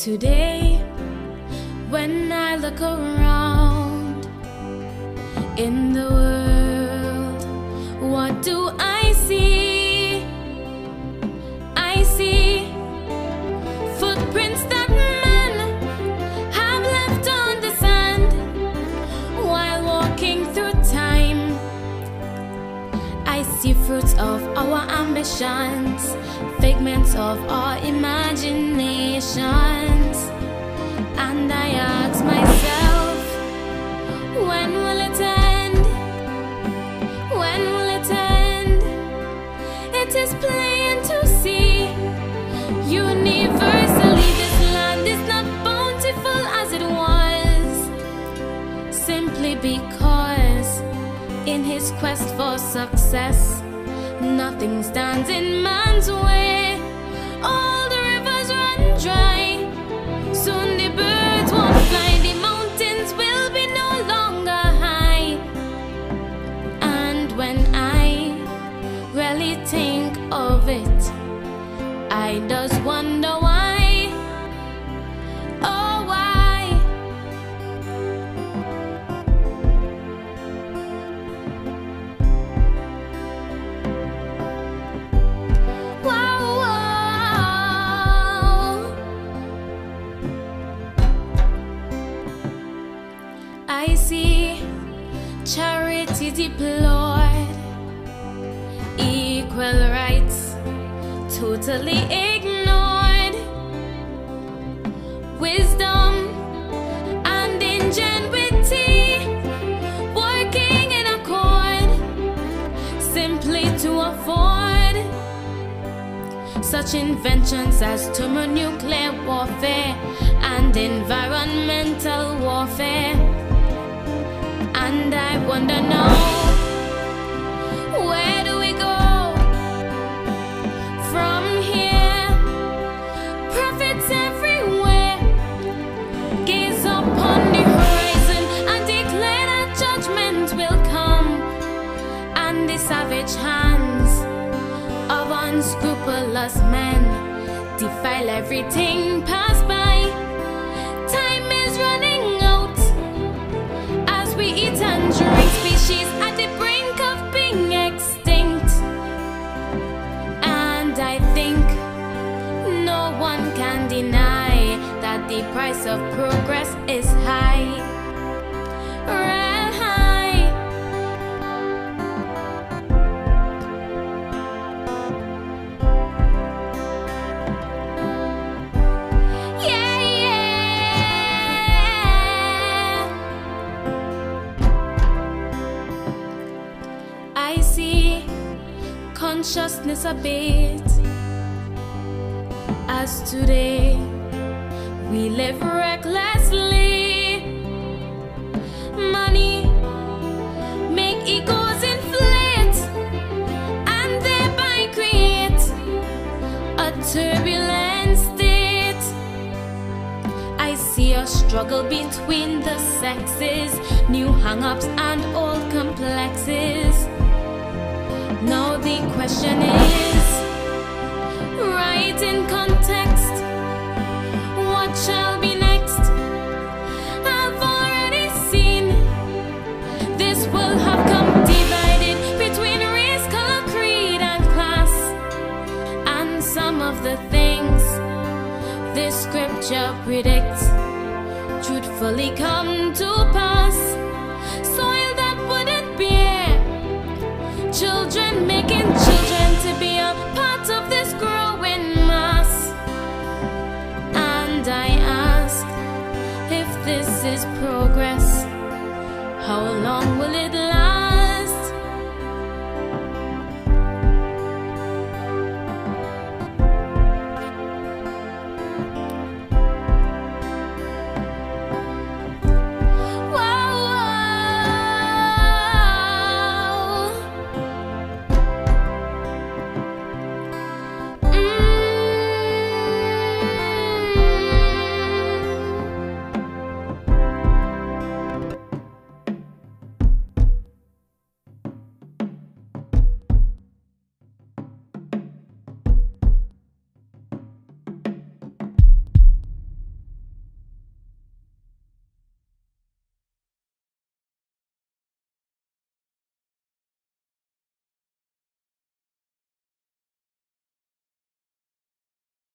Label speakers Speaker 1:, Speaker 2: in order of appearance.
Speaker 1: Today, when I look around in the world, what do I see? I see footprints that men have left on the sand while walking through time. I see fruits of our ambitions, figments of our imaginations. Because, in his quest for success, nothing stands in man's way. All the rivers run dry. Soon the birds won't fly, the mountains will be no longer high. And when I really think of it, I just wonder I see charity deployed, equal rights totally ignored, wisdom and ingenuity working in accord simply to afford such inventions as thermonuclear warfare and environmental warfare. And I wonder now, where do we go from here? Prophets everywhere. Gaze upon the horizon and declare that judgment will come. And the savage hands of unscrupulous men defile everything passed by. Eat species at the brink of being extinct. And I think no one can deny that the price of progress is high. Consciousness abate as today we live recklessly. Money make egos inflate and thereby create a turbulent state. I see a struggle between the sexes, new hang ups and old complexes. Question is right in context, what shall be next? I've already seen this will have come divided between race, color, creed, and class. And some of the things this scripture predicts truthfully come to pass. Soil that wouldn't bear children making progress? How long will it last?